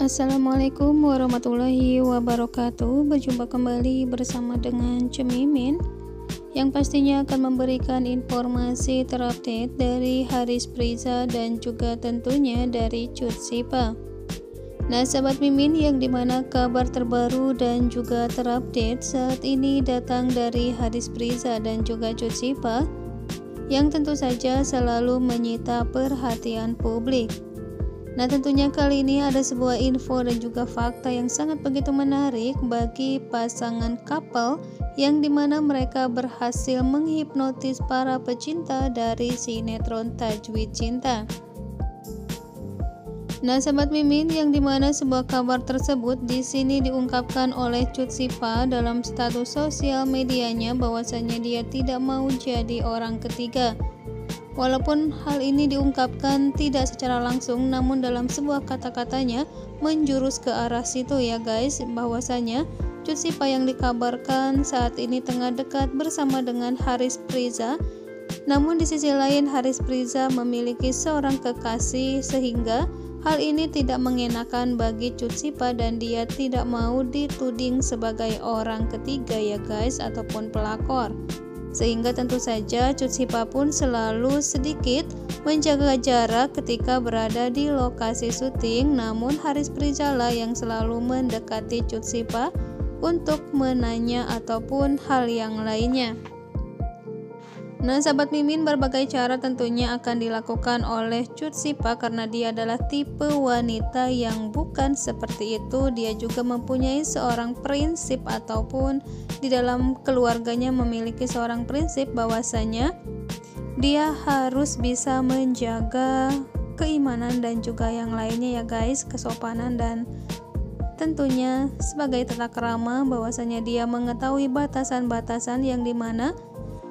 Assalamualaikum warahmatullahi wabarakatuh. Berjumpa kembali bersama dengan Cemimin Yang pastinya akan memberikan informasi terupdate dari Haris Priza dan juga tentunya dari Cut Sipa Nah sahabat Mimin yang di mana kabar terbaru dan juga terupdate saat ini datang dari Haris Priza dan juga Cut Sipa yang tentu saja selalu menyita perhatian publik Nah tentunya kali ini ada sebuah info dan juga fakta yang sangat begitu menarik bagi pasangan couple yang di mana mereka berhasil menghipnotis para pecinta dari sinetron Tajwid Cinta. Nah, sahabat Mimin, yang di mana sebuah kabar tersebut di sini diungkapkan oleh Cut Sipa dalam status sosial medianya bahwasanya dia tidak mau jadi orang ketiga. Walaupun hal ini diungkapkan tidak secara langsung, namun dalam sebuah kata-katanya menjurus ke arah situ ya guys, bahwasanya Cut Sipa yang dikabarkan saat ini tengah dekat bersama dengan Haris Priza. Namun di sisi lain Haris Priza memiliki seorang kekasih sehingga hal ini tidak mengenakan bagi Cut Sipa dan dia tidak mau dituding sebagai orang ketiga ya guys ataupun pelakor sehingga tentu saja Cut Sipa pun selalu sedikit menjaga jarak ketika berada di lokasi syuting namun Haris Prizala yang selalu mendekati Cut Sipa untuk menanya ataupun hal yang lainnya. Nah, sahabat Mimin, berbagai cara tentunya akan dilakukan oleh Cut Sipa karena dia adalah tipe wanita yang bukan seperti itu. Dia juga mempunyai seorang prinsip ataupun di dalam keluarganya memiliki seorang prinsip bahwasanya dia harus bisa menjaga keimanan dan juga yang lainnya ya guys, kesopanan dan tentunya sebagai tata krama bahwasanya dia mengetahui batasan-batasan yang di mana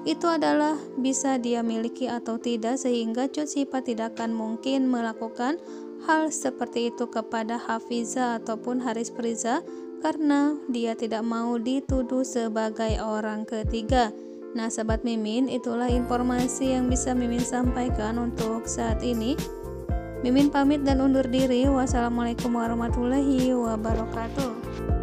itu adalah bisa dia miliki atau tidak sehingga Cut Sipa tidak akan mungkin melakukan hal seperti itu kepada Hafiza ataupun Haris Priza karena dia tidak mau dituduh sebagai orang ketiga. Nah, sahabat Mimin, itulah informasi yang bisa Mimin sampaikan untuk saat ini. Mimin pamit dan undur diri. Wassalamualaikum warahmatullahi wabarakatuh.